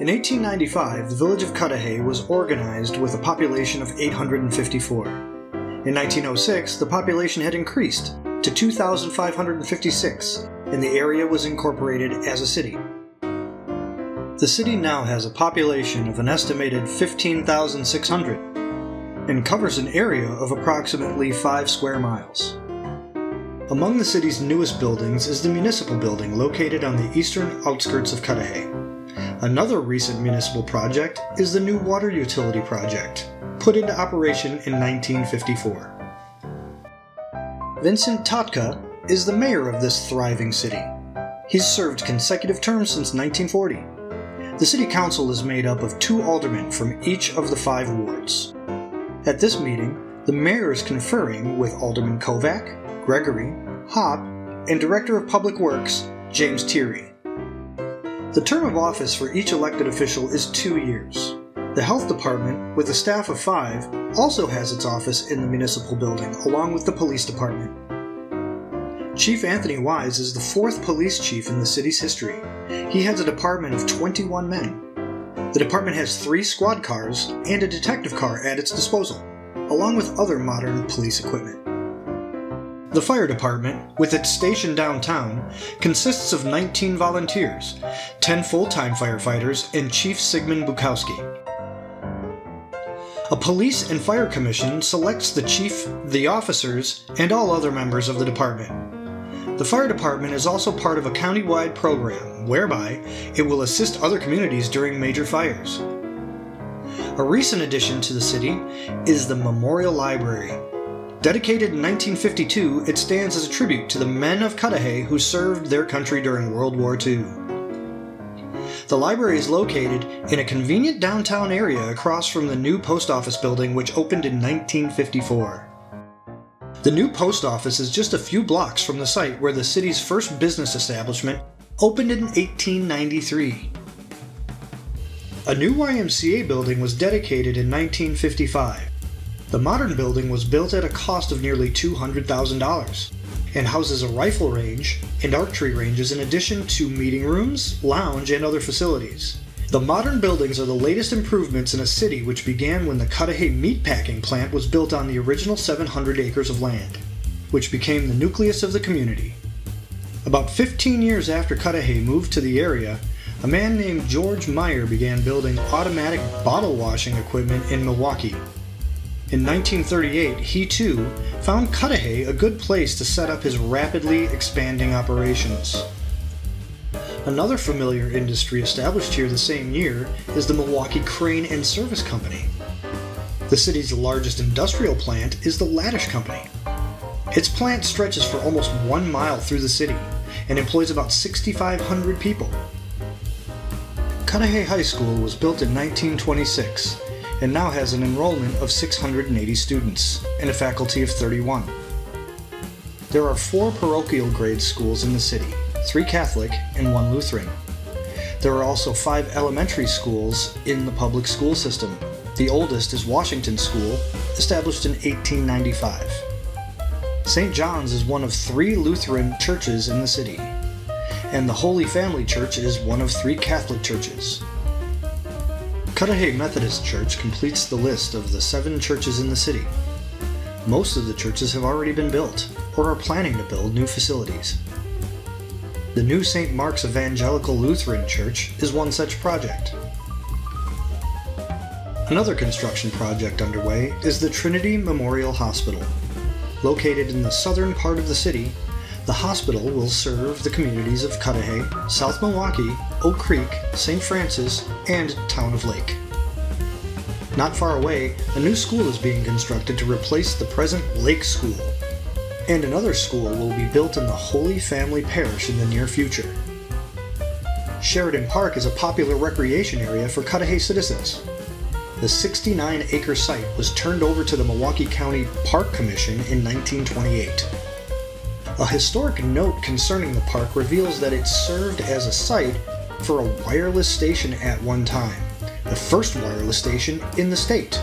In 1895, the village of Cudahy was organized with a population of 854. In 1906, the population had increased to 2,556, and the area was incorporated as a city. The city now has a population of an estimated 15,600 and covers an area of approximately 5 square miles. Among the city's newest buildings is the municipal building located on the eastern outskirts of Cudahy. Another recent municipal project is the new water utility project, put into operation in 1954. Vincent Totka is the mayor of this thriving city. He's served consecutive terms since 1940. The City Council is made up of two aldermen from each of the five wards. At this meeting, the mayor is conferring with Alderman Kovac, Gregory, Hopp, and Director of Public Works, James Thierry. The term of office for each elected official is two years. The Health Department, with a staff of five, also has its office in the municipal building, along with the Police Department. Chief Anthony Wise is the fourth police chief in the city's history. He heads a department of 21 men. The department has three squad cars and a detective car at its disposal, along with other modern police equipment. The fire department, with its station downtown, consists of 19 volunteers, 10 full time firefighters, and Chief Sigmund Bukowski. A police and fire commission selects the chief, the officers, and all other members of the department. The fire department is also part of a county-wide program whereby it will assist other communities during major fires. A recent addition to the city is the Memorial Library. Dedicated in 1952, it stands as a tribute to the men of Cudahy who served their country during World War II. The library is located in a convenient downtown area across from the new post office building which opened in 1954. The new post office is just a few blocks from the site where the city's first business establishment opened in 1893. A new YMCA building was dedicated in 1955. The modern building was built at a cost of nearly $200,000 and houses a rifle range and archery ranges in addition to meeting rooms, lounge, and other facilities. The modern buildings are the latest improvements in a city which began when the Cudahy meatpacking plant was built on the original 700 acres of land, which became the nucleus of the community. About 15 years after Cudahy moved to the area, a man named George Meyer began building automatic bottle washing equipment in Milwaukee. In 1938, he too found Cudahy a good place to set up his rapidly expanding operations. Another familiar industry established here the same year is the Milwaukee Crane and Service Company. The city's largest industrial plant is the Ladish Company. Its plant stretches for almost one mile through the city and employs about 6,500 people. Cudahy High School was built in 1926 and now has an enrollment of 680 students and a faculty of 31. There are four parochial grade schools in the city three Catholic, and one Lutheran. There are also five elementary schools in the public school system. The oldest is Washington School, established in 1895. St. John's is one of three Lutheran churches in the city, and the Holy Family Church is one of three Catholic churches. Cudahy Methodist Church completes the list of the seven churches in the city. Most of the churches have already been built or are planning to build new facilities. The new St. Mark's Evangelical Lutheran Church is one such project. Another construction project underway is the Trinity Memorial Hospital. Located in the southern part of the city, the hospital will serve the communities of Cudahy, South Milwaukee, Oak Creek, St. Francis, and Town of Lake. Not far away, a new school is being constructed to replace the present Lake School, and another school will be built in the Holy Family Parish in the near future. Sheridan Park is a popular recreation area for Cudahy citizens. The 69 acre site was turned over to the Milwaukee County Park Commission in 1928. A historic note concerning the park reveals that it served as a site for a wireless station at one time, the first wireless station in the state.